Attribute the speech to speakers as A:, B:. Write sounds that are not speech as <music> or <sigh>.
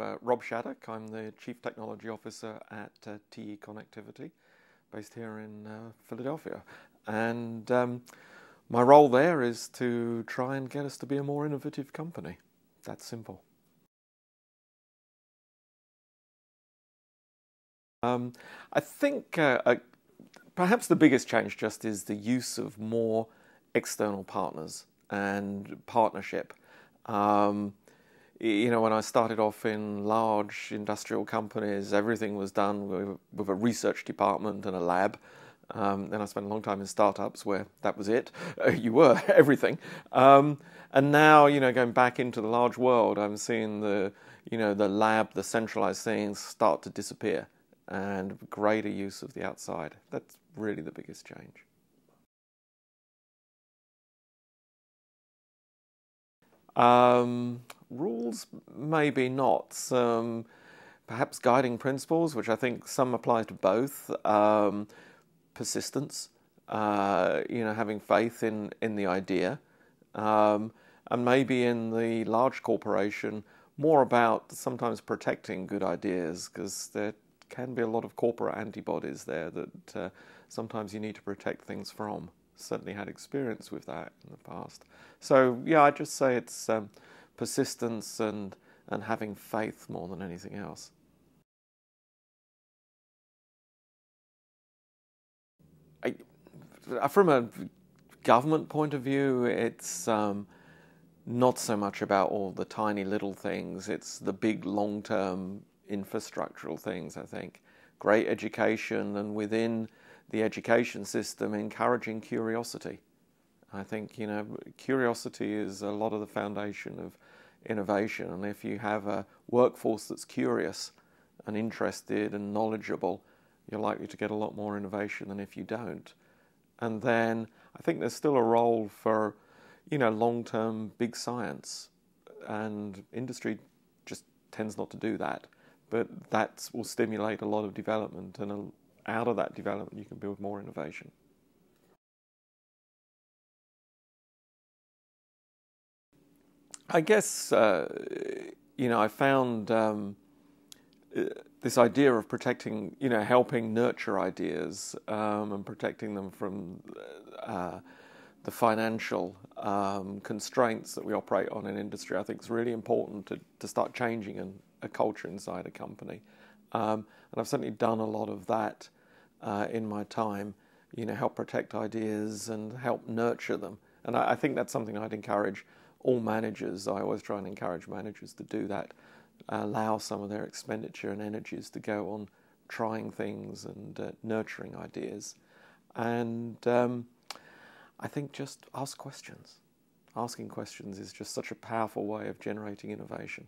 A: Uh, Rob Shaddock. I'm the Chief Technology Officer at uh, TE Connectivity, based here in uh, Philadelphia. And um, my role there is to try and get us to be a more innovative company. That's simple. Um, I think uh, uh, perhaps the biggest change just is the use of more external partners and partnership. Um, you know, when I started off in large industrial companies, everything was done with, with a research department and a lab. Um, then I spent a long time in startups where that was it. Uh, you were <laughs> everything. Um, and now, you know, going back into the large world, I'm seeing the, you know, the lab, the centralized things start to disappear and greater use of the outside. That's really the biggest change. Um, rules, maybe not. Some perhaps guiding principles, which I think some apply to both. Um, persistence, uh, you know, having faith in, in the idea. Um, and maybe in the large corporation, more about sometimes protecting good ideas because there can be a lot of corporate antibodies there that uh, sometimes you need to protect things from. Certainly had experience with that in the past. So, yeah, I'd just say it's. Um, persistence and, and having faith more than anything else. I, from a government point of view, it's um, not so much about all the tiny little things, it's the big long term infrastructural things, I think. Great education, and within the education system, encouraging curiosity. I think, you know, curiosity is a lot of the foundation of innovation. And if you have a workforce that's curious and interested and knowledgeable, you're likely to get a lot more innovation than if you don't. And then I think there's still a role for, you know, long-term big science, and industry just tends not to do that. But that will stimulate a lot of development, and out of that development, you can build more innovation. I guess uh, you know I found um, uh, this idea of protecting, you know, helping nurture ideas um, and protecting them from uh, the financial um, constraints that we operate on in industry. I think is really important to, to start changing an, a culture inside a company, um, and I've certainly done a lot of that uh, in my time. You know, help protect ideas and help nurture them, and I, I think that's something I'd encourage all managers, I always try and encourage managers to do that, allow some of their expenditure and energies to go on trying things and uh, nurturing ideas. And um, I think just ask questions. Asking questions is just such a powerful way of generating innovation.